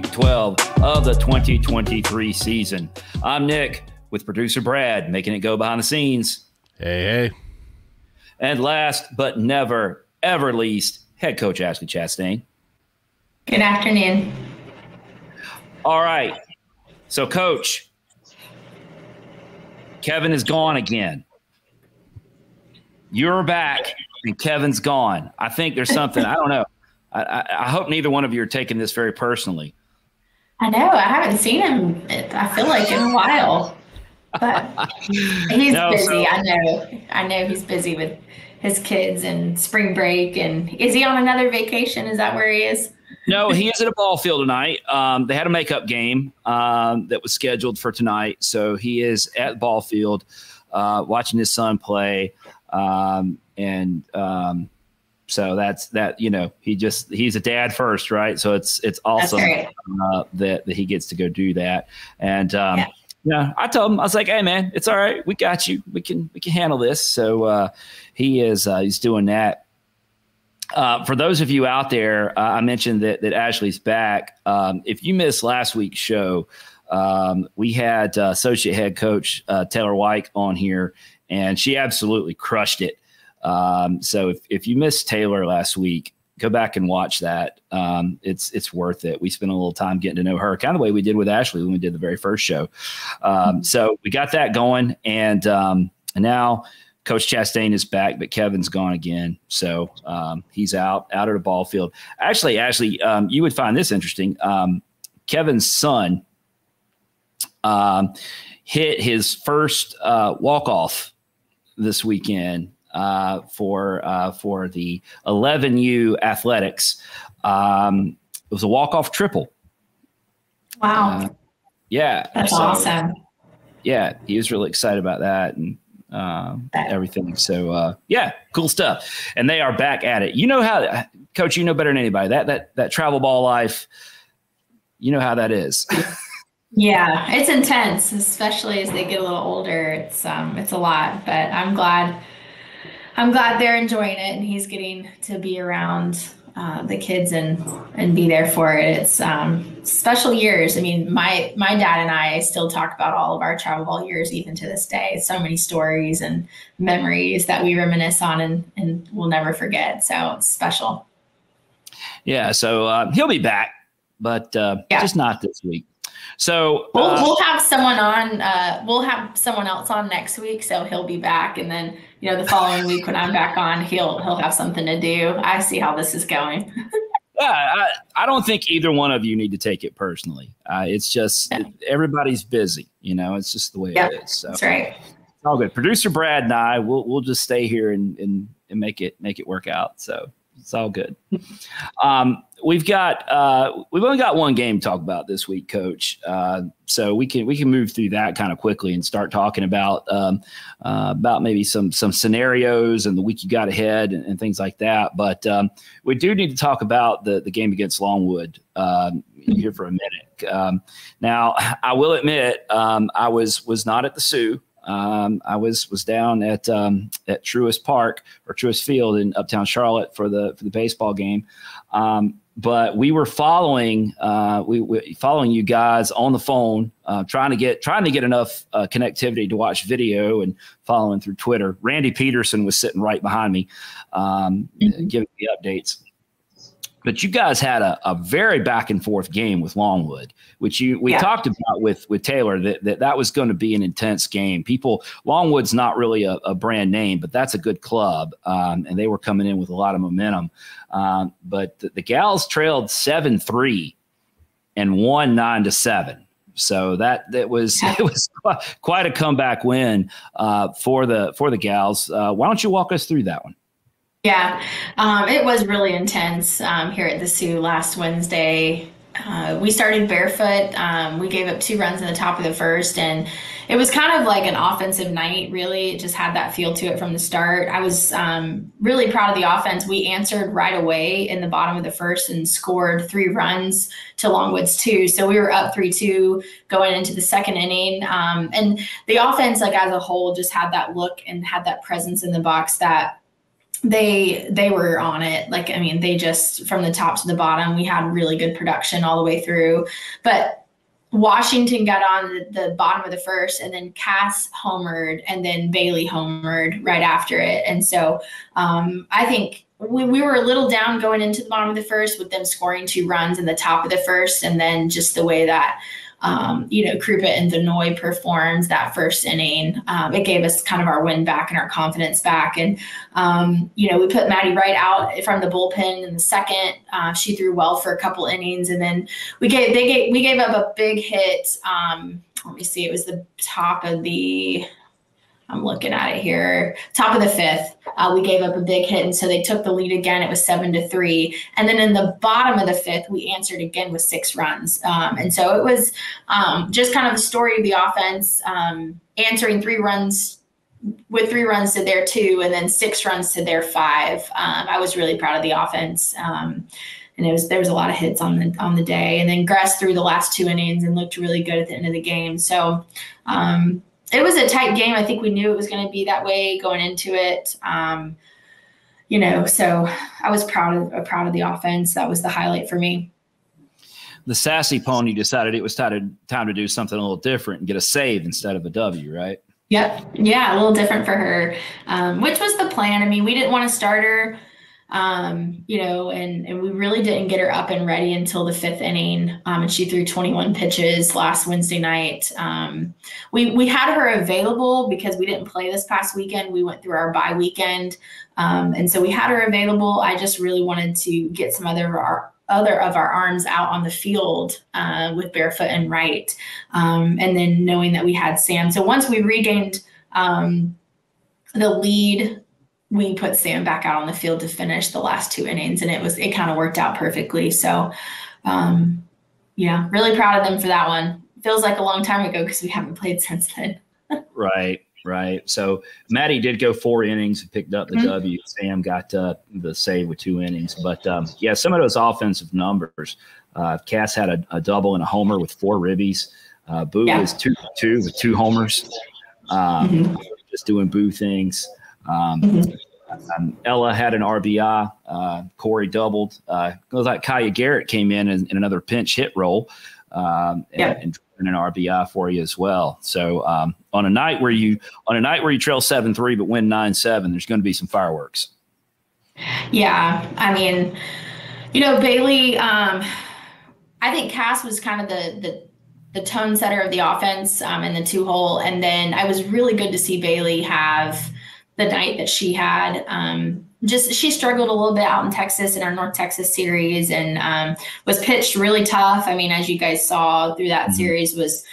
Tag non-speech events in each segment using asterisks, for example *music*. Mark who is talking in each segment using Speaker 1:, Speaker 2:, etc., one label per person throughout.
Speaker 1: Gals podcast for week 12 of the 2023 season. I'm Nick with producer Brad, making it go behind the scenes.
Speaker 2: Hey, hey.
Speaker 1: And last but never, ever least, head coach Ashley Chastain.
Speaker 3: Good afternoon.
Speaker 1: All right. So, coach, Kevin is gone again. You're back and Kevin's gone. I think there's something, I don't know. I, I, hope neither one of you are taking this very personally.
Speaker 3: I know. I haven't seen him, I feel like, in a while. But he's no, busy. So, I know. I know he's busy with his kids and spring break. And is he on another vacation? Is that where he is?
Speaker 1: no, he is at a ball field tonight. Um, they had a makeup game um, that was scheduled for tonight. So he is at the ball field uh, watching his son play. Um, and um, so that's that. You know, he just he's a dad first, right? So it's it's awesome uh, that that he gets to go do that. And um, yeah. yeah. I told him I was like, "Hey, man, it's all right. We got you. We can we can handle this." So uh, he is uh, he's doing that. Uh, for those of you out there, uh, I mentioned that that Ashley's back. Um, if you missed last week's show, um, we had uh, associate head coach uh, Taylor White on here, and she absolutely crushed it. Um, so if, if you missed Taylor last week, go back and watch that. Um, it's it's worth it. We spent a little time getting to know her, kind of the way we did with Ashley when we did the very first show. Um, mm-hmm. so we got that going, and, um, and now Coach Chastain is back, but Kevin's gone again. So um, he's out out of the ball field. Actually, Ashley, um, you would find this interesting. Um, Kevin's son hit his first uh, walk off this weekend uh, for uh, for the 11U athletics. Um, it was a walk off triple.
Speaker 3: Wow. Uh,
Speaker 1: yeah.
Speaker 3: That's so, awesome.
Speaker 1: Yeah, he was really excited about that and um, everything. So uh, yeah, cool stuff. And they are back at it. You know how, Coach? You know better than anybody that that that travel ball life. You know how that is. *laughs*
Speaker 3: yeah, it's intense, especially as they get a little older. It's um, it's a lot, but I'm glad I'm glad they're enjoying it and he's getting to be around uh, the kids and and be there for it. It's um, special years. I mean, my my dad and I still talk about all of our travel ball years even to this day. So many stories and memories that we reminisce on and and we'll never forget. So it's special.
Speaker 1: Yeah. So uh, he'll be back, but uh, yeah. just not this week. So
Speaker 3: we'll, uh, we'll have someone on. Uh, we'll have someone else on next week, so he'll be back, and then you know the following week when I'm back on, he'll he'll have something to do. I see how this is going. *laughs*
Speaker 1: yeah, I, I, don't think either one of you need to take it personally. Uh, it's just yeah. everybody's busy. You know, it's just the way
Speaker 3: yep,
Speaker 1: it is.
Speaker 3: So. That's right.
Speaker 1: All good. Producer Brad and I, we'll we'll just stay here and and, and make it make it work out. So it's all good. Um, we've got uh, we've only got one game to talk about this week, Coach. Uh, so we can we can move through that kind of quickly and start talking about um, uh, about maybe some some scenarios and the week you got ahead and, and things like that. But um, we do need to talk about the the game against Longwood um, here for a minute. Um, now, I will admit um, I was was not at the Sue. Um, I was was down at um, at Truist Park or Truist Field in Uptown Charlotte for the for the baseball game. Um, but we were following uh, we, we, following you guys on the phone, uh, trying to get trying to get enough uh, connectivity to watch video and following through Twitter. Randy Peterson was sitting right behind me, um, mm-hmm. giving the updates. But you guys had a, a very back and forth game with Longwood, which you we yeah. talked about with with Taylor that that, that was going to be an intense game. People Longwood's not really a, a brand name, but that's a good club, um, and they were coming in with a lot of momentum. Um, but the, the gals trailed seven three and won nine to seven. So that that was *laughs* it was quite a comeback win uh, for the for the gals. Uh, why don't you walk us through that one?
Speaker 3: Yeah, um, it was really intense um, here at the Sue last Wednesday. Uh, we started Barefoot. Um, we gave up two runs in the top of the first, and it was kind of like an offensive night, really. It just had that feel to it from the start. I was um, really proud of the offense. We answered right away in the bottom of the first and scored three runs to Longwood's two. So we were up 3 2 going into the second inning. Um, and the offense, like as a whole, just had that look and had that presence in the box that they they were on it like i mean they just from the top to the bottom we had really good production all the way through but Washington got on the, the, bottom of the first, and then Cass homered, and then Bailey homered right after it. And so um, I think we, we were a little down going into the bottom of the first with them scoring two runs in the top of the first, and then just the way that um, you know, Krupa and Denoy performed that first inning. Um, it gave us kind of our win back and our confidence back. And, um, you know, we put Maddie Wright out from the bullpen in the second. Uh, she threw well for a couple innings. And then we gave, they gave, we gave up a big hit. Um, let me see, it was the top of the, I'm looking at it here. Top of the fifth, uh, we gave up a big hit, and so they took the lead again. It was seven to three, and then in the bottom of the fifth, we answered again with six runs. Um, and so it was um, just kind of the story of the offense um, answering three runs with three runs to their two, and then six runs to their five. Um, I was really proud of the offense um, and it was there was a lot of hits on the on the day. And then Gress threw the last two innings and looked really good at the end of the game. So um, it was a tight game. I think we knew it was going to be that way going into it. Um, you know, so I was proud of uh, proud of the offense. That was the highlight for me.
Speaker 1: The sassy pony decided it was time to, time to do something a little different and get a save instead of a W, right?
Speaker 3: Yep. Yeah, a little different for her, um, which was the plan. I mean, we didn't want to start her um, you know, and and we really didn't get her up and ready until the fifth inning. Um, and she threw 21 pitches last Wednesday night. Um, we we had her available because we didn't play this past weekend. We went through our bye weekend, um, and so we had her available. I just really wanted to get some other of our other of our arms out on the field uh, with Barefoot and Wright, um, and then knowing that we had Sam. So once we regained um, the lead we put Sam back out on the field to finish the last two innings, and it was it kind of worked out perfectly. So, um, yeah, really proud of them for that one. Feels like a long time ago because we haven't played since then. *laughs*
Speaker 1: right, right. So Maddie did go four innings and picked up the mm-hmm. W. Sam got uh, the save with two innings, but um, yeah, some of those offensive numbers. Uh, Cass had a, a, double and a homer with four ribbies. Uh, Boo yeah. is two two with two homers. Um, mm-hmm. Just doing Boo things. Um, mm-hmm. Um, Ella had an RBI. Uh, Corey doubled. Uh, it was like Kaya Garrett came in in, in another pinch hit role um, yeah. and, and, an RBI for you as well. So um, on a night where you on a night where you trail seven three but win nine seven, there's going to be some fireworks.
Speaker 3: Yeah, I mean, you know, Bailey. Um, I think Cass was kind of the the the tone setter of the offense um, in the two hole, and then I was really good to see Bailey have the night that she had. Um, just she struggled a little bit out in Texas in our North Texas series and um, was pitched really tough. I mean, as you guys saw through that mm-hmm. series, was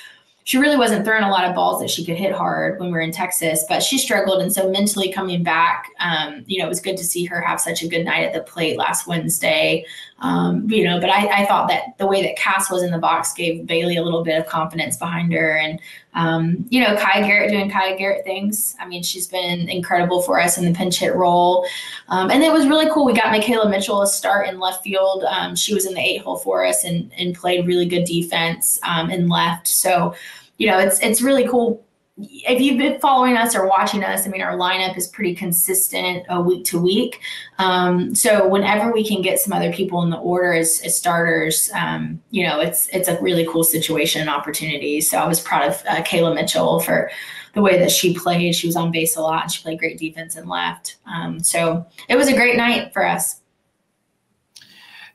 Speaker 3: she really wasn't throwing a lot of balls that she could hit hard when we were in Texas, but she struggled. And so mentally coming back, um, you know, it was good to see her have such a good night at the plate last Wednesday. Um, you know, but I, I, thought that the way that Cass was in the box gave Bailey a little bit of confidence behind her. And, um, you know, Kai Garrett doing Kai Garrett things. I mean, she's been incredible for us in the pinch hit role. Um, and it was really cool. We got Michaela Mitchell a start in left field. Um, she was in the eight hole for us and, and played really good defense um, in left. So, you know, it's, it's really cool if you've been following us or watching us, I mean, our lineup is pretty consistent uh, week to week. Um, so whenever we can get some other people in the order as, as starters, um, you know, it's it's a really cool situation and opportunity. So I was proud of uh, Kayla Mitchell for the way that she played. She was on base a lot. And she played great defense and left. Um, so it was a great night for us.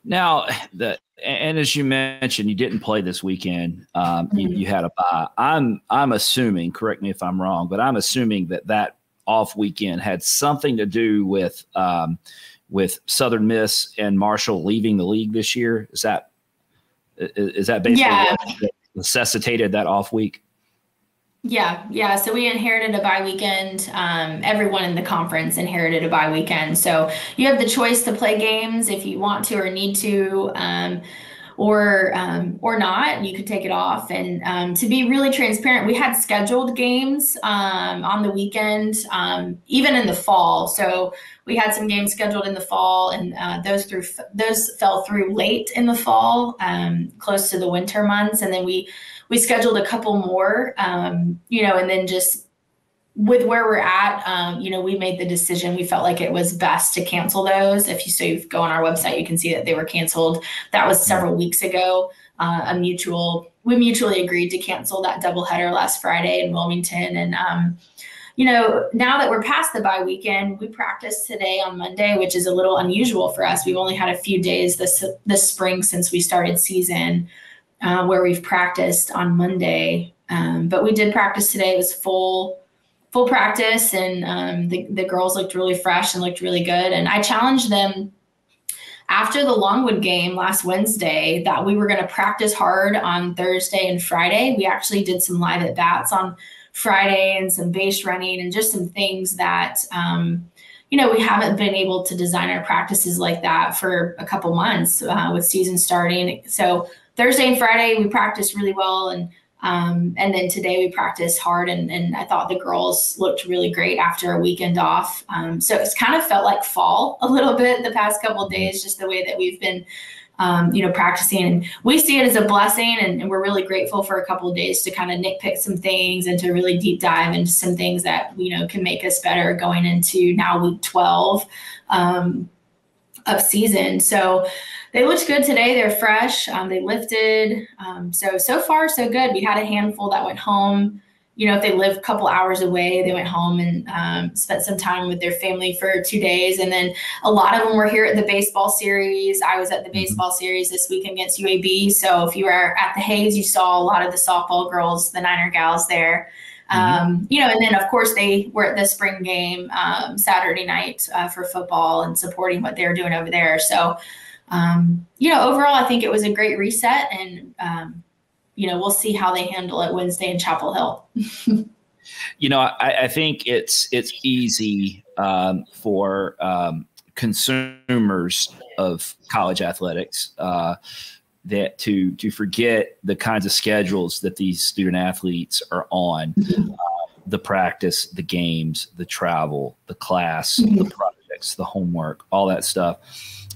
Speaker 1: Now, *sighs* the and as you mentioned, you didn't play this weekend. Um, mm-hmm. you, you, had a bye. I'm I'm assuming. Correct me if I'm wrong, but I'm assuming that that off weekend had something to do with um, with Southern Miss and Marshall leaving the league this year. Is that is that basically yeah. necessitated that off week?
Speaker 3: Yeah, yeah. So we inherited a bye weekend. Um, everyone in the conference inherited a bye weekend. So you have the choice to play games if you want to or need to. Um, or um, or not. You could take it off. And um, to be really transparent, we had scheduled games um, on the weekend, um, even in the fall. So we had some games scheduled in the fall, and uh, those through those fell through late in the fall, um, close to the winter months, and then we we scheduled a couple more, um, you know, and then just with where we're at, um, you know, we made the decision. We felt like it was best to cancel those. If you so you go on our website, you can see that they were canceled. That was several weeks ago. Uh, a mutual, we mutually agreed to cancel that doubleheader last Friday in Wilmington, and um, you know, now that we're past the bye weekend, we practiced today on Monday, which is a little unusual for us. We've only had a few days this this spring since we started season, uh, where we've practiced on Monday. Um, but we did practice today. It was full full practice, and um, the the girls looked really fresh and looked really good. And I challenged them after the Longwood game last Wednesday that we were going to practice hard on Thursday and Friday. We actually did some live at bats on Friday and some base running and just some things that, um, you know, we haven't been able to design our practices like that for a couple months uh, with season starting. So Thursday and Friday we practiced really well, and um, and then today we practiced hard, and, and I thought the girls looked really great after a weekend off. Um, so it's kind of felt like fall *laughs* a little bit the past couple days, just the way that we've been um, you know, practicing. And we see it as a blessing, and, and we're really grateful for a couple days to kind of nitpick some things and to really deep dive into some things that you know can make us better going into now week 12 um, of season. So they looked good today. They're fresh. Um, they lifted. Um, so so far so good. We had a handful that went home you know, if they live a couple hours away, they went home and um, spent some time with their family for two days. And then a lot of them were here at the baseball series. I was at the mm-hmm. baseball series this week against UAB. So if you were at the Hayes, you saw a lot of the softball girls, the Niner gals there. Mm-hmm. Um, you know, and then of course they were at the spring game um, Saturday night uh, for football and supporting what they were doing over there. So, um, you know, overall, I think it was a great reset and um, you know, we'll see how they handle it Wednesday in Chapel Hill. *laughs*
Speaker 1: you know, I, I, think it's it's easy um, for um, consumers of college athletics uh, that to to forget the kinds of schedules that these student athletes are on. Mm-hmm. Uh, the practice, the games, the travel, the class, mm-hmm. the projects, the homework, all that stuff.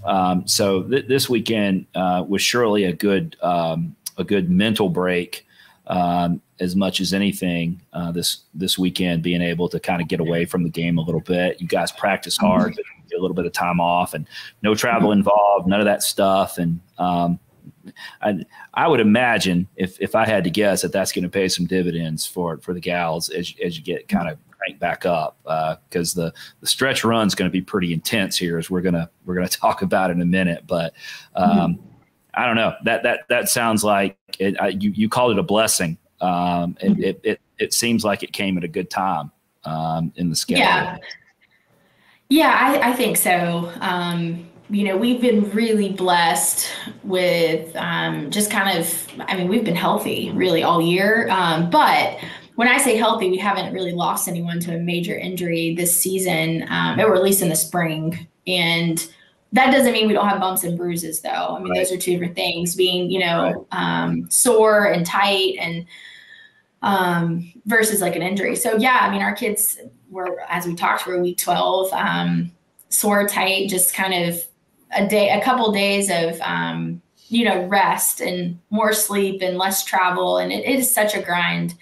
Speaker 1: Um, so th- this weekend uh, was surely a good um, a good mental break um, as much as anything uh, this this weekend, being able to kind of get away from the game a little bit. You guys practice hard, get a little bit of time off, and no travel involved, none of that stuff. And um, I, I would imagine if if I had to guess that that's going to pay some dividends for for the gals as as you get kind of cranked back up because uh, the the stretch run is going to be pretty intense here as we're gonna we're gonna *laughs* talk about in a minute. But um, mm-hmm I don't know. That that that sounds like it, I, you you called it a blessing. Um, it, mm-hmm. it, it it seems like it came at a good time um, in the schedule.
Speaker 3: Yeah, yeah, I, I think so. Um, you know, we've been really blessed with um, just kind of. I mean, we've been healthy really all year, um, but when I say healthy, we haven't really lost anyone to a major injury this season, um, or at least in the spring. And that doesn't mean we don't have bumps and bruises though i mean right. those are two different things being you know right. um, sore and tight and um, versus like an injury so yeah i mean our kids were as we talked were week 12 um, sore tight just kind of a day a couple days of um, you know rest and more sleep and less travel and it, it is such a grind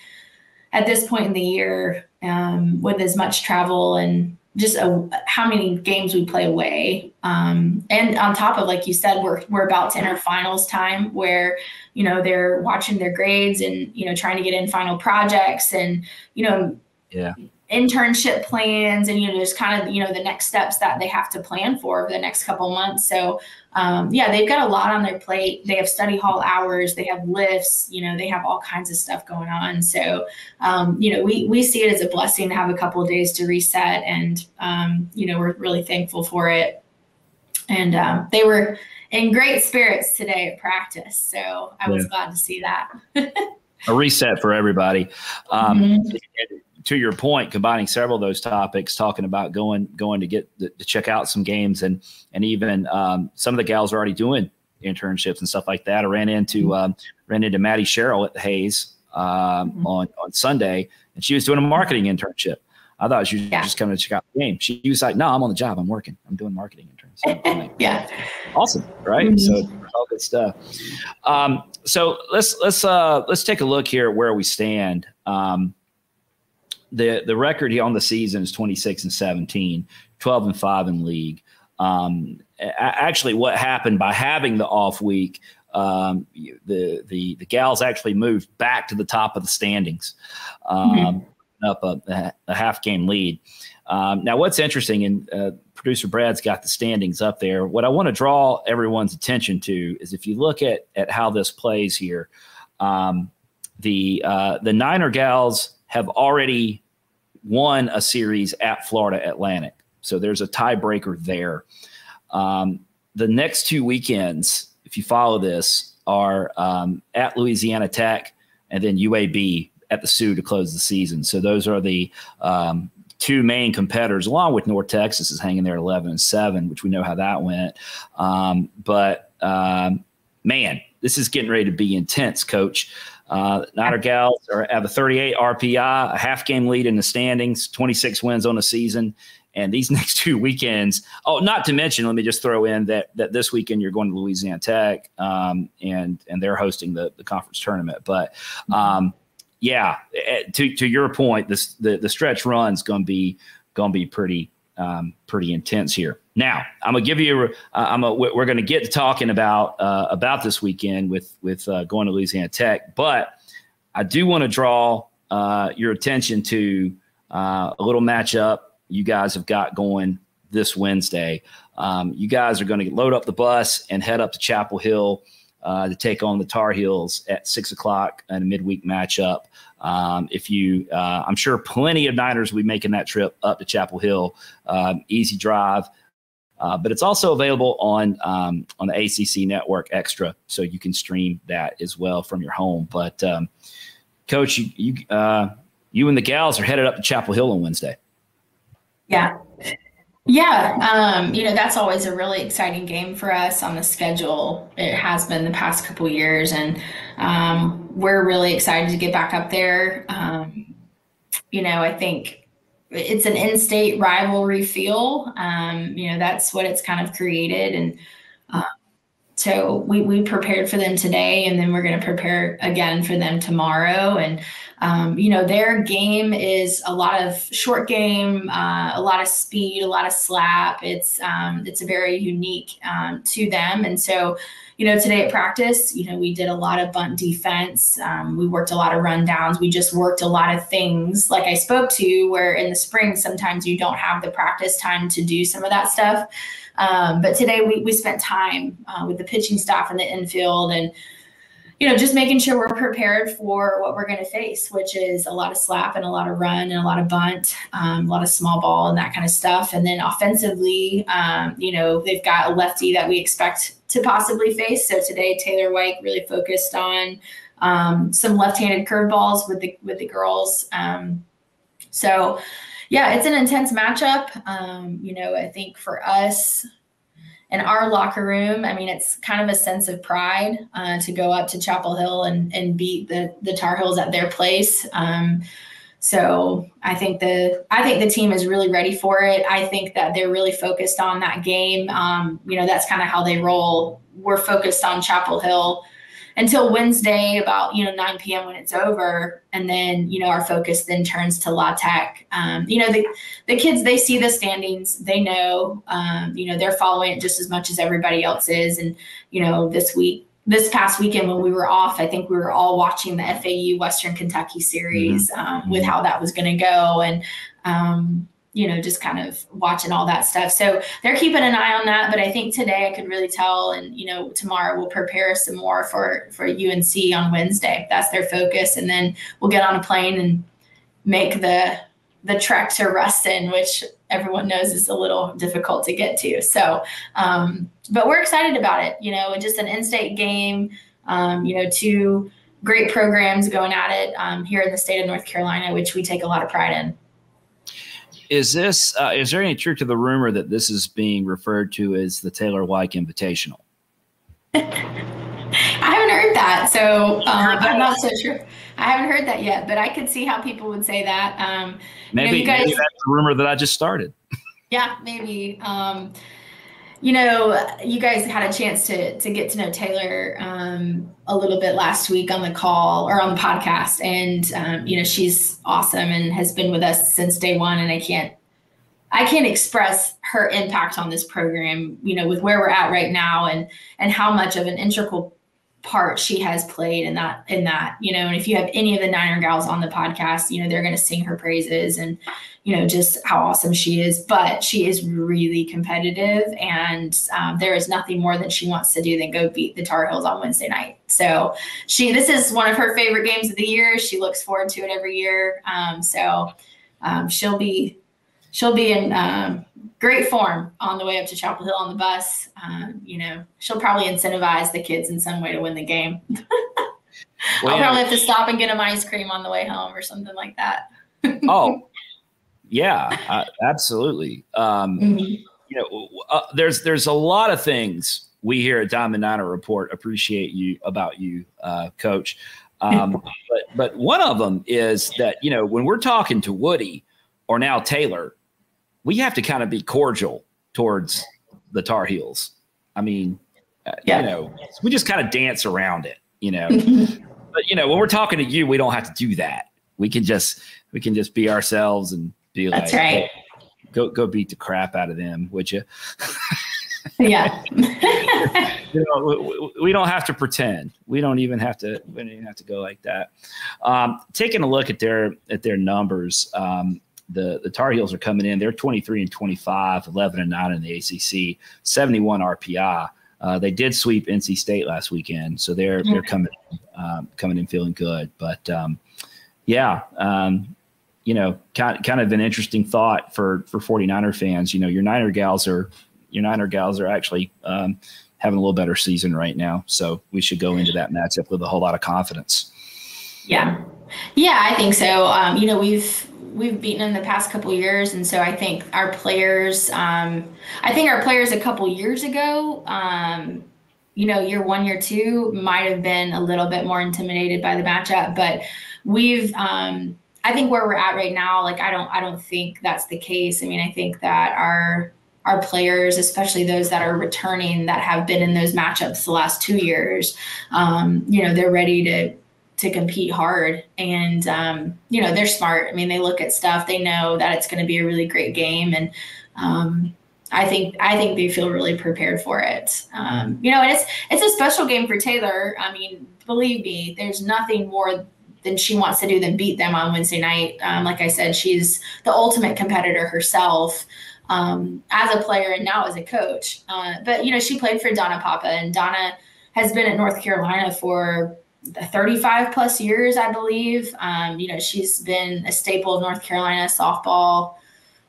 Speaker 3: at this point in the year um, with as much travel and just a, how many games we play away. Um, and on top of, like you said, we're, we're about to enter finals time where, you know, they're watching their grades and, you know, trying to get in final projects and, you know,
Speaker 1: yeah
Speaker 3: internship plans and you know just kind of you know the next steps that they have to plan for over the next couple months. So um, yeah they've got a lot on their plate. They have study hall hours. They have lifts. You know they have all kinds of stuff going on. So um, you know we we see it as a blessing to have a couple of days to reset and um, you know we're really thankful for it. And um, they were in great spirits today at practice. So i was yeah. glad to see that. *laughs*
Speaker 1: A reset for everybody. Um, mm-hmm to your point, combining several of those topics, talking about going going to get to check out some games, and and even um, some of the gals are already doing internships and stuff like that. I ran into mm-hmm. um, ran into Maddie Sherrill at the Hayes um, mm-hmm. on on Sunday, and she was doing a marketing internship. I thought she was yeah. just coming to check out the game. She was like, "No, I'm on the job. I'm working. I'm doing marketing interns."
Speaker 3: like, *laughs* yeah,
Speaker 1: awesome, right? Mm-hmm. So all good stuff. Um, so let's let's uh, let's take a look here at where we stand. Um, the the record here on the season is 26 and 17, 12 and 5 in league. Um, actually, what happened by having the off week, um, the the the gals actually moved back to the top of the standings, um, mm-hmm. up a, a, half game lead. Um, now, what's interesting, and uh, producer Brad's got the standings up there. What I want to draw everyone's attention to is if you look at at how this plays here, um, the uh, the Niner gals have already won a series at Florida Atlantic. So there's a tiebreaker there. Um, the next two weekends, if you follow this, are um, at Louisiana Tech and then UAB at the Sue to close the season. So those are the um, two main competitors, along with North Texas is hanging there 11 and 7, which we know how that went. Um, but um, man, this is getting ready to be intense, coach. Uh, Niner Gals are, have a 38 RPI, a half game lead in the standings, 26 wins on the season. And these *laughs* next two weekends, oh, not to mention, let me just throw in that that this weekend you're going to Louisiana Tech, um, and and they're hosting the the conference tournament. But um, yeah, eh, to to your point, this the the stretch run's going to be going to be pretty um, pretty intense here. Now, I'm gonna give you. Uh, I'm a, we're gonna get to talking about uh, about this weekend with with uh, going to Louisiana Tech, but I do want to draw uh, your attention to uh, a little matchup you guys have got going this Wednesday. Um, you guys are going to load up the bus and head up to Chapel Hill uh, to take on the Tar Heels at six o'clock in a midweek matchup. Um, if you, uh, I'm sure plenty of Niners will be making that trip up to Chapel Hill. Um, easy drive. Uh, but it's also available on um, on the ACC network extra, so you can stream that as well from your home. But um, coach, you you, uh, you and the gals are headed up to Chapel Hill on Wednesday.
Speaker 3: Yeah, yeah, um, you know that's always a really exciting game for us on the schedule. It has been the past couple years, and um, we're really excited to get back up there. Um, you know, I think it's an in-state rivalry feel. Um, you know, that's what it's kind of created, and uh, so we we prepared for them today, and then we're going to prepare again for them tomorrow. And um, you know, their game is a lot of short game, uh, a lot of speed, a lot of slap. It's um, it's a very unique um, to them, and so you know, today at practice, you know, we did a lot of bunt defense. Um, we worked a lot of rundowns. We just worked a lot of things, like I spoke to, where in the spring, sometimes you don't have the practice time to do some of that stuff. Um, but today we, we spent time uh, with the pitching staff in the infield and, you know, just making sure we're prepared for what we're going to face, which is a lot of slap and a lot of run and a lot of bunt, um, a lot of small ball and that kind of stuff. And then offensively, um, you know, they've got a lefty that we expect to possibly face. So today, Taylor White really focused on um, some left-handed curveballs with the with the girls. Um, so, yeah, it's an intense matchup. Um, you know, I think for us in our locker room, I mean, it's kind of a sense of pride uh, to go up to Chapel Hill and and beat the the Tar Heels at their place. Um, so I think the I think the team is really ready for it. I think that they're really focused on that game. Um, you know, that's kind of how they roll. We're focused on Chapel Hill until Wednesday about you know 9 p.m. when it's over, and then you know our focus then turns to La Tech. Um, you know the the kids they see the standings, they know um, you know they're following it just as much as everybody else is, and you know this week this past weekend when we were off, I think we were all watching the FAU Western Kentucky series mm-hmm. um, with how that was going to go, and um, you know, just kind of watching all that stuff. So they're keeping an eye on that. But I think today I could really tell, and you know, tomorrow we'll prepare some more for for UNC on Wednesday. That's their focus, and then we'll get on a plane and make the the trek to Ruston, which everyone knows is a little difficult to get to. So, um, but we're excited about it. You know, just an in-state game. Um, you know, two great programs going at it um, here in the state of North Carolina, which we take a lot of pride in.
Speaker 1: Is this? Uh, is there any truth to the rumor that this is being referred to as the Taylor White Invitational? *laughs*
Speaker 3: I haven't heard that, so um, I'm not so sure. I haven't heard that yet, but I could see how people would say that. Um,
Speaker 1: maybe, you know, you guys, maybe that's a rumor that I just started.
Speaker 3: yeah, maybe. Um, you know, you guys had a chance to to get to know Taylor um, a little bit last week on the call or on the podcast, and um, you know, she's awesome and has been with us since day one. And I can't I can't express her impact on this program, you know, with where we're at right now and and how much of an integral part she has played in that in that you know and if you have any of the niner gals on the podcast you know they're going to sing her praises and you know just how awesome she is. But she is really competitive and um, there is nothing more that she wants to do than go beat the tar heels on wednesday night. So she this is one of her favorite games of the year. She looks forward to it every year. Um, so um, she'll be she'll be in um, great form on the way up to Chapel Hill on the bus. Um, you know, she'll probably incentivize the kids in some way to win the game. *laughs* well, I'll probably have to stop and get them ice cream on the way home or something like that. *laughs*
Speaker 1: oh, yeah, uh, absolutely. Um, mm-hmm. You know, uh, there's there's a lot of things we here at Diamond Niner Report appreciate you about you, uh, Coach. Um, *laughs* but but one of them is that you know when we're talking to Woody or now Taylor, we have to kind of be cordial towards the Tar Heels. I mean, uh, yeah. you know, we just kind of dance around it, you know. *laughs* but you know, when we're talking to you, we don't have to do that. We can just we can just be ourselves and be
Speaker 3: That's like, right. Hey,
Speaker 1: go go beat the crap out of them, would you? *laughs*
Speaker 3: yeah. *laughs*
Speaker 1: you know, we, we, don't have to pretend. We don't even have to. We don't even have to go like that. Um, taking a look at their at their numbers, um, the the Tar Heels are coming in. They're 23 and 25, 11 and 9 in the ACC, 71 RPI. Uh, they did sweep NC State last weekend, so they're mm-hmm. they're coming um, coming in feeling good. But um, yeah, um, you know, kind kind of an interesting thought for for 49er fans. You know, your Niner gals are your Niner gals are actually um, having a little better season right now, so we should go into that matchup with a whole lot of confidence.
Speaker 3: Yeah, yeah, I think so. Um, you know, we've we've beaten them the past couple years, and so I think our players, um, I think our players a couple years ago, um, you know, year one, year two, might have been a little bit more intimidated by the matchup, but we've. Um, I think where we're at right now, like I don't, I don't think that's the case. I mean, I think that our our players, especially those that are returning that have been in those matchups the last two years, um, you know, they're ready to to compete hard. And um, you know they're smart. I mean they look at stuff. They know that it's going to be a really great game. And um, i think i think they feel really prepared for it. Um, you know and it's it's a special game for taylor. I mean believe me there's nothing more than she wants to do than beat them on wednesday night. Um, like i said she's the ultimate competitor herself um, as a player and now as a coach. Uh, but you know she played for donna papa and donna has been at north carolina for 35 plus years, I believe. Um, you know, she's been a staple of North Carolina softball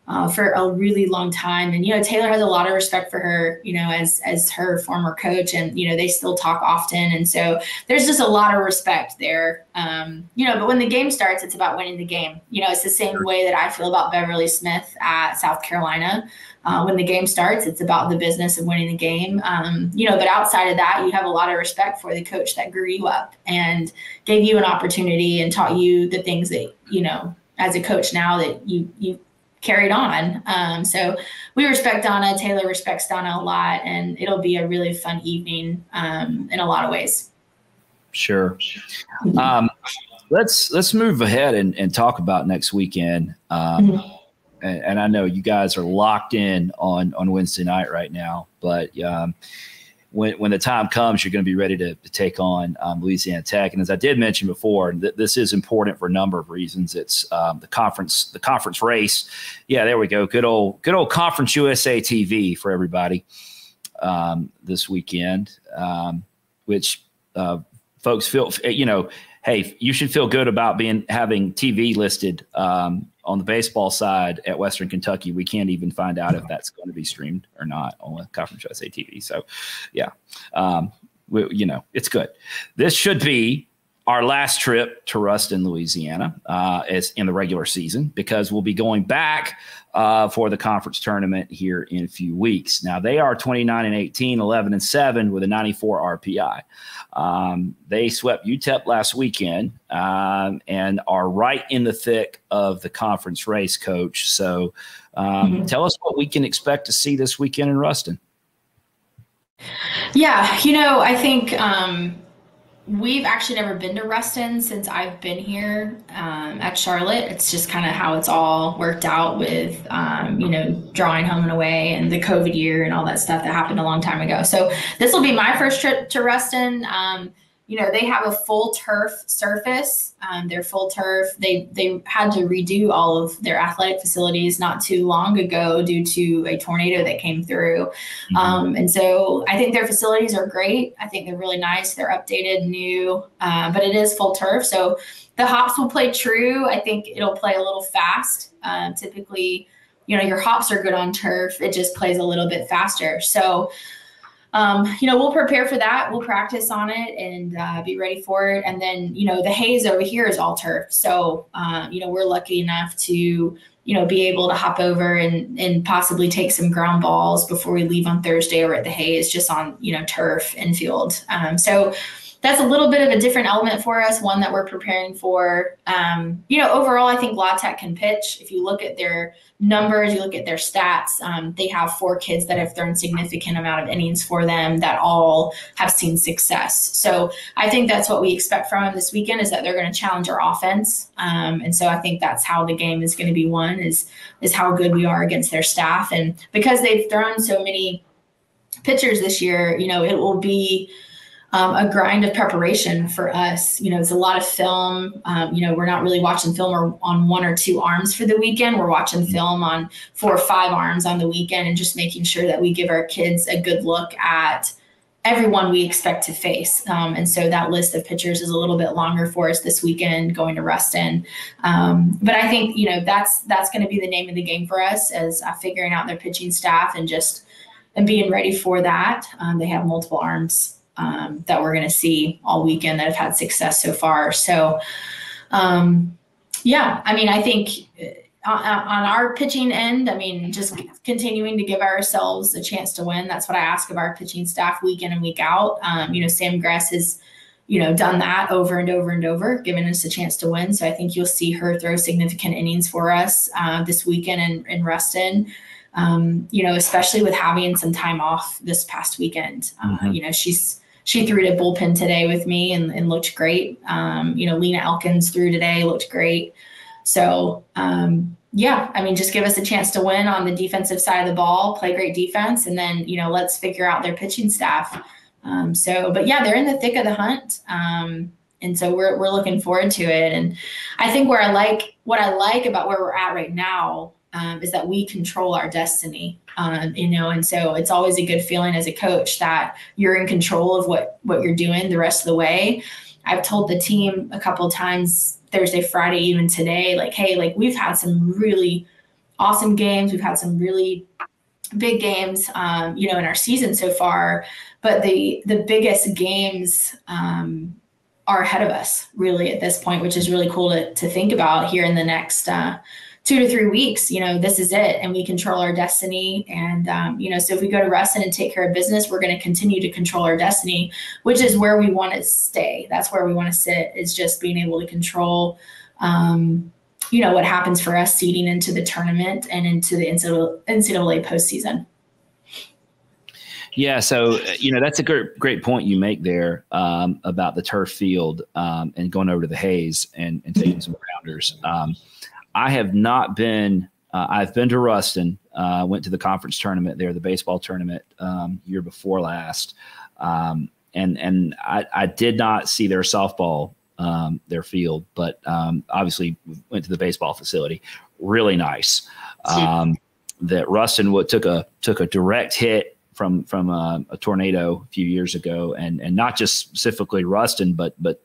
Speaker 3: uh, for a really long time. And, you know, Taylor has a lot of respect for her, you know, as, as her former coach and, you know, they still talk often. And so there's just a lot of respect there. Um, you know, but when the game starts, it's about winning the game. You know, it's the same way that I feel about Beverly Smith at South Carolina uh, when the game starts, it's about the business of winning the game. Um, you know, but outside of that, you have a lot of respect for the coach that grew you up and gave you an opportunity and taught you the things that you know as a coach now that you you carried on. Um, so we respect Donna. Taylor respects Donna a lot, and it'll be a really fun evening um, in a lot of ways.
Speaker 1: Sure. Um, let's let's move ahead and, and talk about next weekend. Um, mm-hmm and, and, I know you guys are locked in on on Wednesday night right now, but um, when when the time comes, you're going to be ready to, to take on um, Louisiana Tech. And as I did mention before, th- this is important for a number of reasons. It's um, the conference the conference race. Yeah, there we go. Good old good old Conference USA TV for everybody um, this weekend, um, which uh, folks feel you know. Hey, you should feel good about being having TV listed um, on the baseball side at Western Kentucky, we can't even find out if that's going to be streamed or not on Conference USA TV. So, yeah, um, we, you know, it's good. This should be our last trip to Ruston, Louisiana, uh, is in the regular season because we'll be going back uh, for the conference tournament here in a few weeks. Now they are 29 and 18, 11 and 7 with a 94 RPI. Um, they swept UTEP last weekend um, and are right in the thick of the conference race, coach. So um, mm-hmm. tell us what we can expect to see this weekend in Ruston.
Speaker 3: Yeah, you know, I think um, we've actually never been to Ruston since I've been here um, at Charlotte. It's just kind of how it's all worked out with, um, you know, drawing home and away and the COVID year and all that stuff that happened a long time ago. So this will be my first trip to Ruston. Um, you know, they have a full turf surface. Um, they're full turf. They they had to redo all of their athletic facilities not too long ago due to a tornado that came through. Mm-hmm. Um, and so I think their facilities are great. I think they're really nice. They're updated, new, uh, but it is full turf. So the hops will play true. I think it'll play a little fast. Uh, typically, you know, your hops are good on turf. It just plays a little bit faster. So um, you know, we'll prepare for that. We'll practice on it and uh, be ready for it. And then, you know, the Hayes over here is all turf. So, uh, you know, we're lucky enough to, you know, be able to hop over and, and possibly take some ground balls before we leave on Thursday or at the Hayes just on, you know, turf infield. Um, so, that's a little bit of a different element for us, one that we're preparing for. Um, you know, overall, I think La Tech can pitch. If you look at their numbers, you look at their stats, um, they have four kids that have thrown significant amount of innings for them that all have seen success. So I think that's what we expect from them this weekend is that they're going to challenge our offense. Um, and so I think that's how the game is going to be won is, is how good we are against their staff. And because they've thrown so many pitchers this year, you know, it will be – um, a grind of preparation for us. You know, it's a lot of film. Um, you know, we're not really watching film or on one or two arms for the weekend. We're watching mm-hmm. film on four or five arms on the weekend and just making sure that we give our kids a good look at everyone we expect to face. Um, and so that list of pitchers is a little bit longer for us this weekend going to Ruston. Um, but I think, you know, that's, that's going to be the name of the game for us as uh, figuring out their pitching staff and just, and being ready for that. Um, they have multiple arms um, that we're going to see all weekend that have had success so far. So, um, yeah, I mean, I think uh, on, on, our pitching end, I mean, just continuing to give ourselves a chance to win. That's what I ask of our pitching staff week in and week out. Um, you know, Sam Grass has, you know, done that over and over and over, giving us a chance to win. So I think you'll see her throw significant innings for us uh, this weekend in, in Ruston. Um, you know, especially with having some time off this past weekend. Uh, mm-hmm. You know, she's she threw to bullpen today with me and, and looked great. Um, you know, Lena Elkins threw today, looked great. So, um, yeah, I mean, just give us a chance to win on the defensive side of the ball, play great defense, and then, you know, let's figure out their pitching staff. Um, so, but yeah, they're in the thick of the hunt. Um, and so we're, we're looking forward to it. And I think where I like, what I like about where we're at right now um, is that we control our destiny. Um, you know, and so it's always a good feeling as a coach that you're in control of what what you're doing the rest of the way. I've told the team a couple times Thursday, Friday, even today, like, hey, like we've had some really awesome games. We've had some really big games, um, you know, in our season so far. But the the biggest games um, are ahead of us, really, at this point, which is really cool to to think about here in the next. Uh, two to three weeks, you know, this is it, and we control our destiny. And um, you know, so if we go to Ruston and take care of business, we're going to continue to control our destiny, which is where we want to stay. That's where we want to sit. Is just being able to control. Um, you know what happens for us seeding into the tournament and into the NCAA postseason.
Speaker 1: Yeah, so you know that's a great great point you make there um, about the turf field um, and going over to the Hayes and, and taking some grounders. Um, I have not been. Uh, I've been to Ruston. Uh, went to the conference tournament there, the baseball tournament um, year before last, um, and and I, I, did not see their softball um, their field, but um, obviously went to the baseball facility. Really nice. Um, that Ruston what took a took a direct hit from from a, a, tornado a few years ago, and and not just specifically Ruston, but but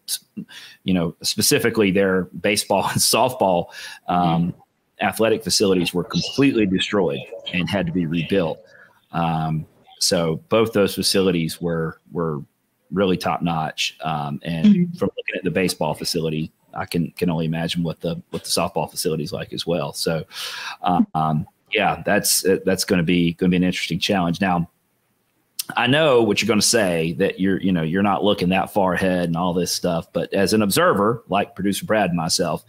Speaker 1: you know specifically their baseball *laughs* and softball um, mm. athletic facilities were completely destroyed and had to be rebuilt. Um, so both those facilities were were really top notch. Um, and mm-hmm. from looking at the baseball facility, I can can only imagine what the what the softball facility is like as well. So, um, yeah, that's that's going to be going to be an interesting challenge. Now, I know what you're going to say that you're, you know, you're not looking that far ahead and all this stuff. But as an observer, like producer Brad and myself,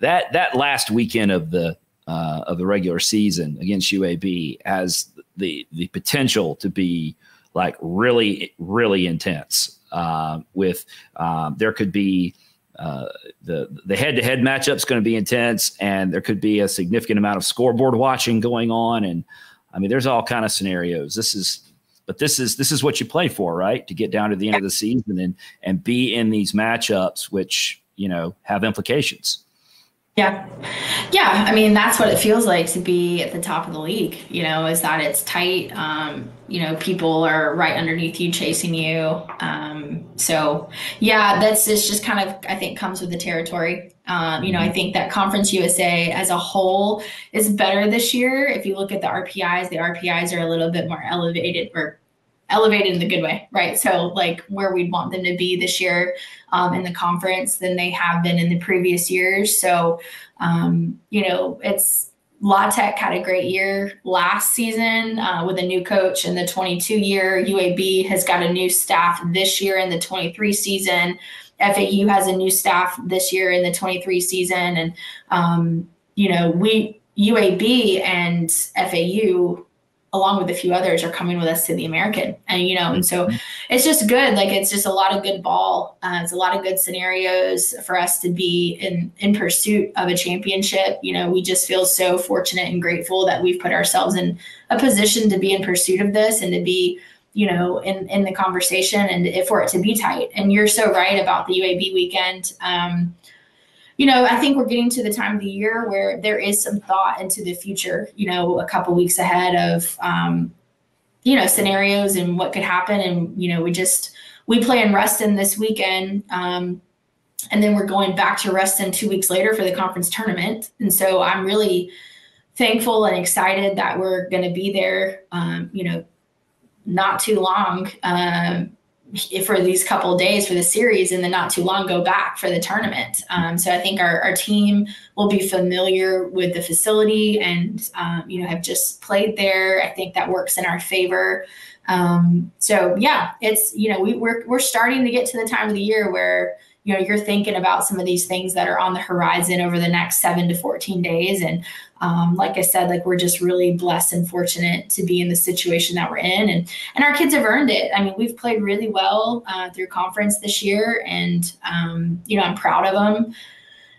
Speaker 1: that that last weekend of the uh, of the regular season against UAB has the the potential to be like really, really intense. Uh, with um, there could be uh, the the head to head matchup is going to be intense, and there could be a significant amount of scoreboard watching going on. And I mean, there's all kind of scenarios. This is, but this is this is what you play for, right? To get down to the end of the season and and be in these matchups, which you know have implications.
Speaker 3: Yeah. Yeah. I mean, that's what it feels like to be at the top of the league, you know, is that it's tight. Um, you know, people are right underneath you chasing you. Um, so yeah, that's it's just kind of I think comes with the territory. Um, you know, I think that Conference USA as a whole is better this year. If you look at the RPIs, the RPIs are a little bit more elevated or elevated in the good way, right? So like where we'd want them to be this year um, in the conference than they have been in the previous years. So um, you know, it's La Tech had a great year last season uh, with a new coach in the 22 year. UAB has got a new staff this year in the 23 season. FAU has a new staff this year in the 23 season, and um, you know we UAB and FAU along with a few others are coming with us to the American. And, you know, and so mm-hmm. it's just good. Like it's just a lot of good ball. Uh, it's a lot of good scenarios for us to be in, in pursuit of a championship. You know, we just feel so fortunate and grateful that we've put ourselves in a position to be in pursuit of this and to be, you know, in, in the conversation and if for it to be tight. And you're so right about the UAB weekend. Um, you know, I think we're getting to the time of the year where there is some thought into the future, you know, a couple weeks ahead of, um, you know, scenarios and what could happen. And, you know, we just, we play in Ruston this weekend. Um, and then we're going back to Ruston two weeks later for the conference tournament. And so I'm really thankful and excited that we're going to be there, um, you know, not too long. Um, for these couple days for the series and then not too long go back for the tournament. Um, so I think our, our team will be familiar with the facility and, um, you know, have just played there. I think that works in our favor. Um, so yeah, it's, you know, we, we're, we're starting to get to the time of the year where, you know, you're thinking about some of these things that are on the horizon over the next seven to 14 days. And um, like I said, like we're just really blessed and fortunate to be in the situation that we're in, and and our kids have earned it. I mean, we've played really well uh, through conference this year, and um, you know I'm proud of them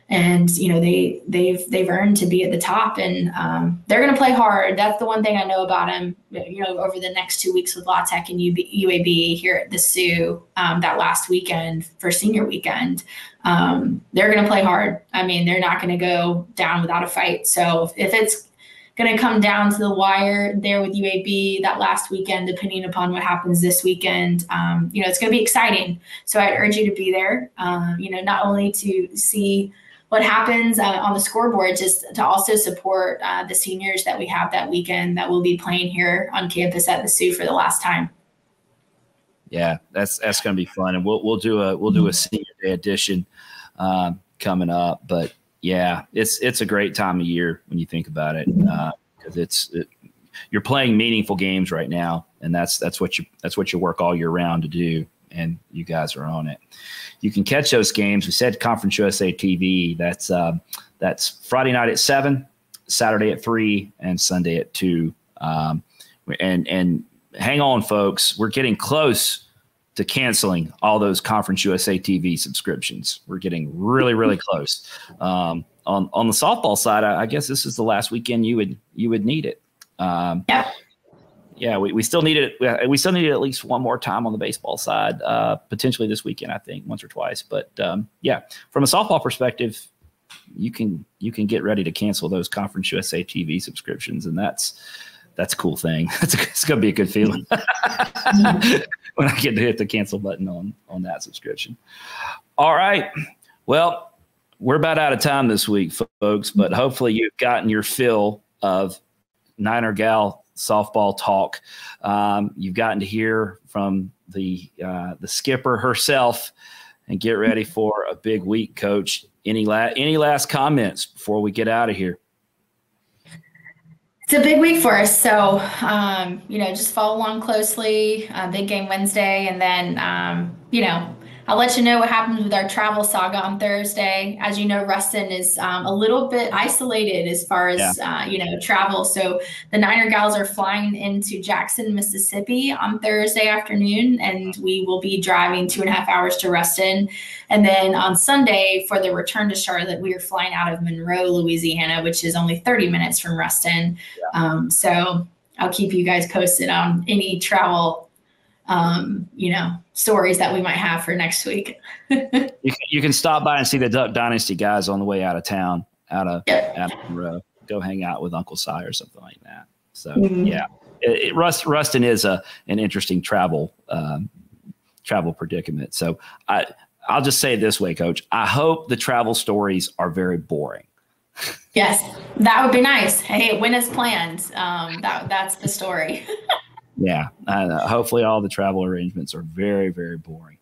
Speaker 3: and you know they they've they've earned to be at the top and um, they're going to play hard. That's the one thing i know about them you know over the next two weeks with la tech and uab here at the Sue um, that last weekend for senior weekend. Um, they're going to play hard. I mean they're not going to go down without a fight. So if it's going to come down to the wire there with uab that last weekend depending upon what happens this weekend um, you know it's going to be exciting. So i urge you to be there uh, you know not only to see what happens uh, on the scoreboard just to also support uh, the seniors that we have that weekend that will be playing here on campus at the Sue for the last time.
Speaker 1: Yeah, that's that's going to be fun, and we'll we'll do a we'll do a senior day edition um, coming up. But yeah, it's it's a great time of year when you think about it because uh, it's it, you're playing meaningful games right now, and that's that's what you that's what you work all year round to do and you guys are on it. You can catch those games. We said Conference USA TV. That's uh, that's Friday night at seven, Saturday at three, and Sunday at two. Um, and and hang on, folks. We're getting close to canceling all those Conference USA TV subscriptions. We're getting really, really close. Um, on on the softball side, I, I, guess this is the last weekend you would you would need it. Um,
Speaker 3: yeah
Speaker 1: yeah, we, we still need it. We still need it at least one more time on the baseball side, uh, potentially this weekend, I think, once or twice. But um, yeah, from a softball perspective, you can you can get ready to cancel those Conference USA TV subscriptions, and that's that's a cool thing. *laughs* It's, it's going to be a good feeling *laughs* when I get to hit the cancel button on on that subscription. All right, well, we're about out of time this week, folks, but hopefully you've gotten your fill of Niner Gal softball talk. Um, you've gotten to hear from the uh, the skipper herself, and get ready *laughs* for a big week, Coach. Any la- any last comments before we get out of here?
Speaker 3: It's a big week for us, so um, you know, just follow along closely. Uh, big game Wednesday, and then um, you know, I'll let you know what happens with our travel saga on Thursday. As you know, Ruston is um, a little bit isolated as far as yeah. uh, you know travel. So the Niner gals are flying into Jackson, Mississippi on Thursday afternoon, and we will be driving two and a half hours to Ruston. And then on Sunday for the return to Charlotte, we are flying out of Monroe, Louisiana, which is only 30 minutes from Ruston. Yeah. Um, so I'll keep you guys posted on any travel um, you know, stories that we might have for next week. *laughs*
Speaker 1: you, can, you can stop by and see the Duck Dynasty guys on the way out of town, out of, yep. out of. Go hang out with Uncle Si or something like that. So mm-hmm. yeah, it, it, Rust, Ruston is a an interesting travel um, travel predicament. So I I'll just say it this way, Coach. I hope the travel stories are very boring. *laughs*
Speaker 3: Yes, that would be nice. Hey, when it's planned, um, that that's the story. *laughs*
Speaker 1: yeah. Hopefully, all the travel arrangements are very, very boring.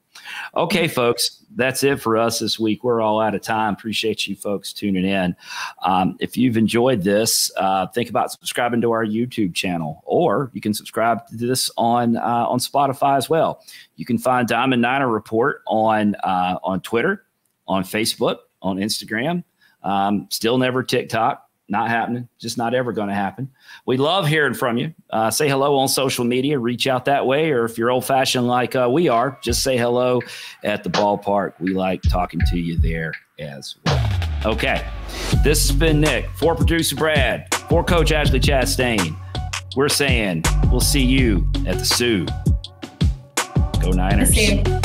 Speaker 1: Okay, folks, that's it for us this week. We're all out of time. Appreciate you folks tuning in. Um, if you've enjoyed this, uh, think about subscribing to our YouTube channel, or you can subscribe to this on uh, on Spotify as well. You can find Diamond Niner Report on uh, on Twitter, on Facebook, on Instagram. Um, still never TikTok not happening, just not ever going to happen. We love hearing from you. Uh, say hello on social media, reach out that way, or if you're old fashioned like uh, we are, just say hello at the ballpark. We like talking to you there as well. Okay, this has been Nick for producer Brad, for Coach Ashley Chastain. We're saying we'll see you at the Sue. Go Niners.